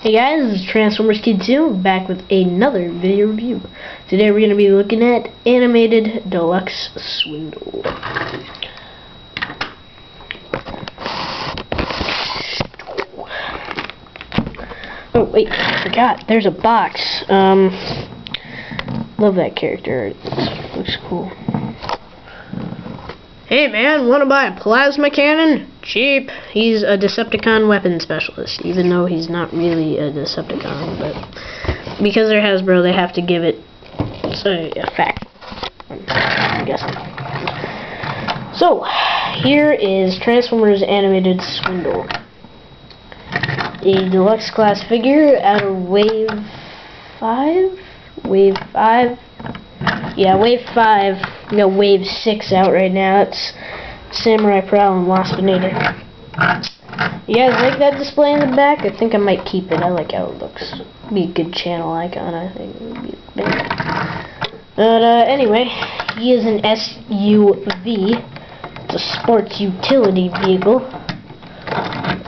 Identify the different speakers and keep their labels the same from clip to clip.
Speaker 1: Hey guys, this is Transformers Kid 2, back with another video review. Today we're going to be looking at Animated Deluxe Swindle. Oh wait, I forgot, there's a box. Um, love that character, it looks cool. Hey man, wanna buy a plasma cannon? Cheap. He's a Decepticon weapon specialist, even though he's not really a Decepticon, but because they're Hasbro, they have to give it a, a fact. I'm guessing. So, here is Transformers Animated Swindle. A deluxe class figure out of Wave 5? Wave 5? Yeah, Wave 5. No, Wave 6 out right now. It's Samurai Prowl and Waspinator. You guys like that display in the back? I think I might keep it. I like how it looks. Be a good channel icon, I think. But, uh, anyway, he is an SUV. It's a sports utility vehicle.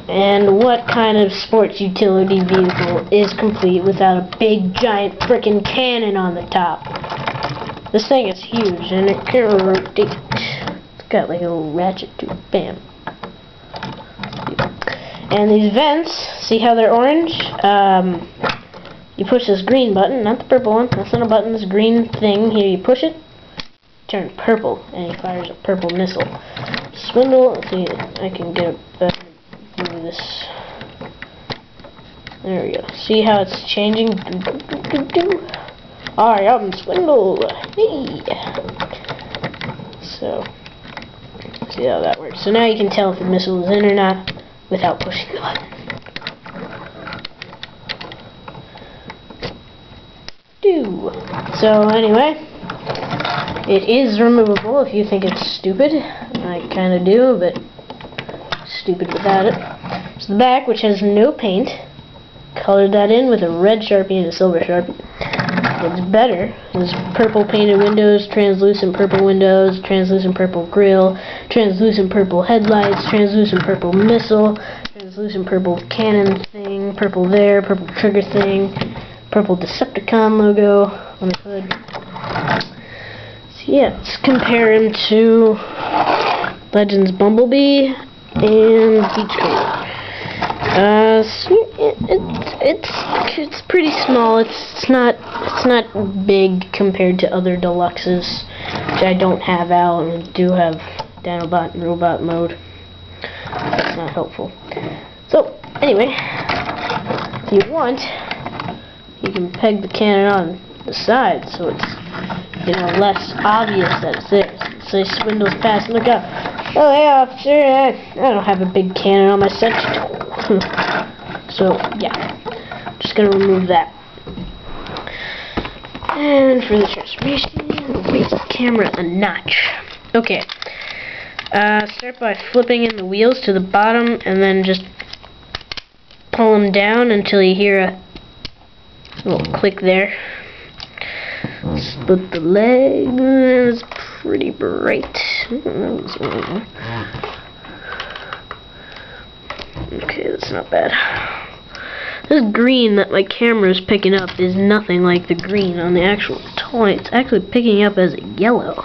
Speaker 1: And what kind of sports utility vehicle is complete without a big, giant, frickin' cannon on the top? This thing is huge, and it can got like a little ratchet to. Bam. And these vents, see how they're orange? Um, you push this green button, not the purple one. That's not a button, this green thing. Here you push it, turns purple, and he fires a purple missile. Swindle, see, I can get better do this. There we go. See how it's changing? I am Swindle. Hey. So, see how that works. So now you can tell if the missile is in or not without pushing the button. Do. So anyway, it is removable if you think it's stupid. I kind of do, but stupid without it. So the back, which has no paint, colored that in with a red Sharpie and a silver Sharpie. What's better is purple painted windows, translucent purple windows, translucent purple grill, translucent purple headlights, translucent purple missile, translucent purple cannon thing, purple there, purple trigger thing, purple Decepticon logo on the hood. So yeah, let's compare him to Legends Bumblebee and Beach. Uh, so it, it, it's it's pretty small. It's, it's not it's not big compared to other deluxes, which I don't have out and do have Dinobot and Robot mode. That's not helpful. So anyway, if you want, you can peg the cannon on the side so it's you know less obvious that it's there. So Say Swindle's passing. Look out! Oh, hey, officer, I, I don't have a big cannon on my set. so, yeah. Just gonna remove that. And for the transformation, raise the camera a notch. Okay. Uh, start by flipping in the wheels to the bottom and then just pull them down until you hear a little click there. Split the leg. legs. Pretty bright. Okay, that's not bad. This green that my camera is picking up is nothing like the green on the actual toy. It's actually picking up as a yellow.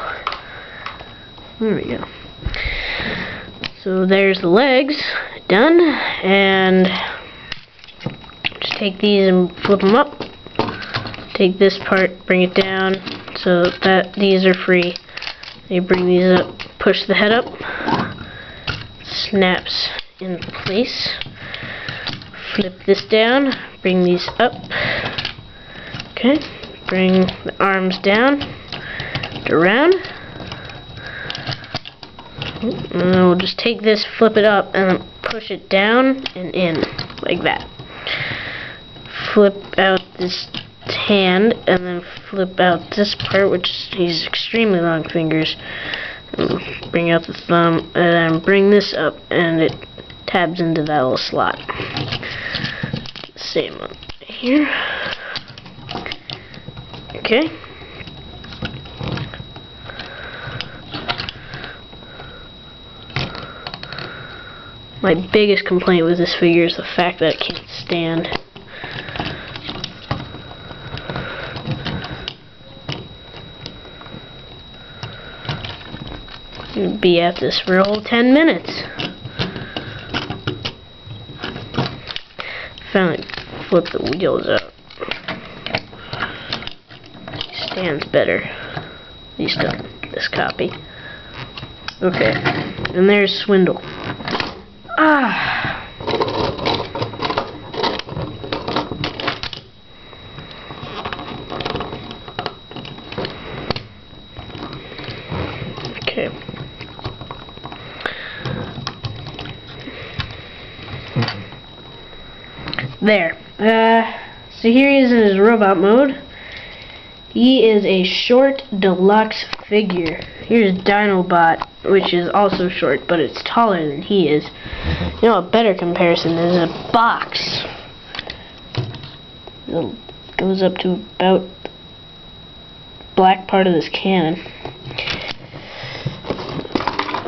Speaker 1: There we go. So there's the legs. Done. And just take these and flip them up. Take this part, bring it down so that these are free. You bring these up, push the head up, snaps in place. Flip this down, bring these up. Okay, bring the arms down, around. And then we'll just take this, flip it up, and push it down and in, like that. Flip out this hand and then flip out this part which he's extremely long fingers and bring out the thumb and then bring this up and it tabs into that little slot here. Okay. My biggest complaint with this figure is the fact that it can't stand. You'd be at this for a whole 10 minutes. Finally flip the wheels out. Stands better. At least on this copy. Okay. And there's Swindle. Ah. Okay. There. Uh, so here he is in his robot mode. He is a short deluxe figure. Here's Dinobot, which is also short, but it's taller than he is. You know, a better comparison is a box. It goes up to about black part of this cannon.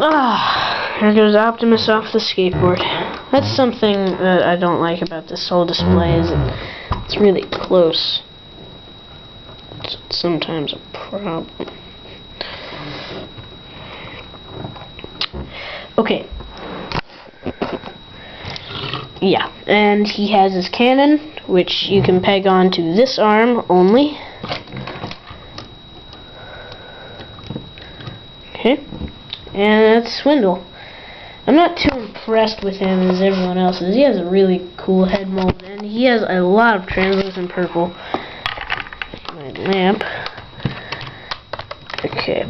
Speaker 1: Ah, there goes Optimus off the skateboard. That's something that I don't like about this whole display is it, it's really close. It's sometimes a problem. Okay. Yeah, and he has his cannon, which you can peg onto this arm only. Okay. And that's Swindle. I'm not too impressed with him as everyone else is. He has a really cool head mold, and he has a lot of translucent purple. My lamp. Okay.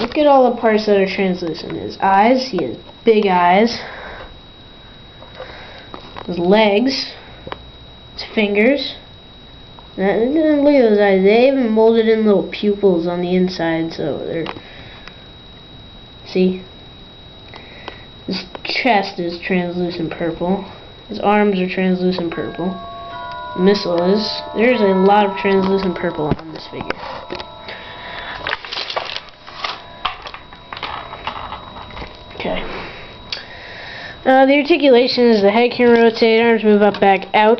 Speaker 1: Look at all the parts that are translucent. His eyes, he has big eyes. His legs. His fingers. Now, look at those eyes. They even molded in little pupils on the inside, so they're... See? Chest is translucent purple. His arms are translucent purple. Missile is... There's a lot of translucent purple on this figure. Okay. Uh, the articulation is the head can rotate, arms move up, back, out.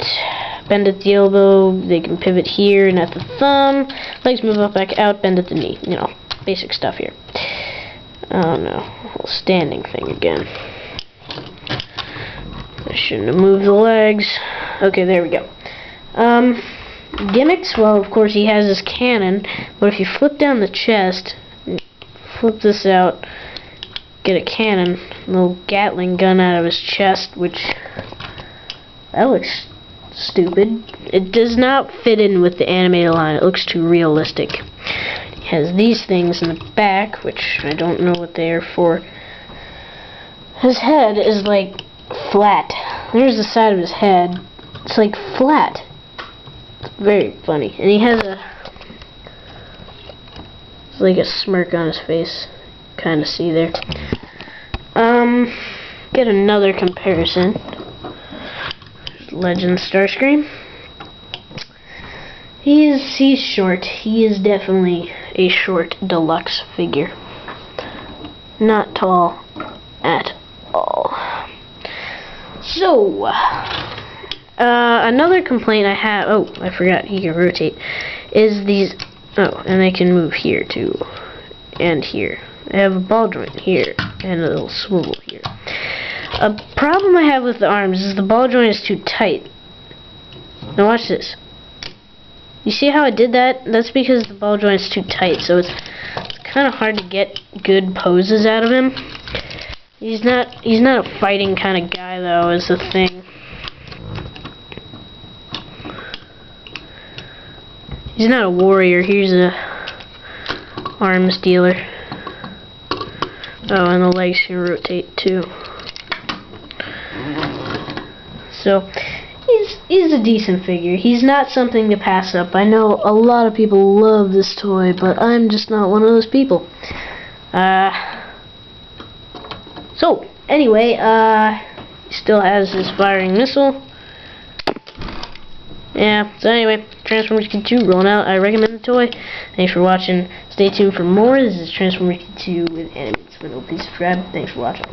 Speaker 1: Bend at the elbow, they can pivot here and at the thumb. Legs move up, back, out, bend at the knee. You know, basic stuff here. Oh no, standing thing again. Shouldn't have moved the legs. Okay, there we go. Um, gimmicks, well, of course, he has his cannon, but if you flip down the chest, flip this out, get a cannon, a little Gatling gun out of his chest, which that looks stupid. It does not fit in with the animated line. It looks too realistic. He has these things in the back, which I don't know what they are for. His head is like flat. There's the side of his head. It's like flat. It's very funny. And he has a it's like a smirk on his face. Kind of see there. Um, get another comparison. Legend Starscream. He is he's short. He is definitely a short deluxe figure. Not tall at all. So uh, another complaint I have oh, I forgot he can rotate is these oh, and they can move here too. And here. I have a ball joint here and a little swivel here. A problem I have with the arms is the ball joint is too tight. Now watch this. You see how I did that? That's because the ball joint is too tight, so it's, it's kind of hard to get good poses out of him. He's not he's not a fighting kind of guy though, is the thing. He's not a warrior, he's a arms dealer. Oh, and the legs can rotate too. So, he's he's a decent figure. He's not something to pass up. I know a lot of people love this toy, but I'm just not one of those people. Uh, so, anyway, uh, he still has his firing missile. Yeah, so anyway, Transformers Kid 2 rolling out. I recommend the toy. Thanks for watching. Stay tuned for more. This is Transformers Kid 2 with Animated Swindle. Please subscribe. Thanks for watching.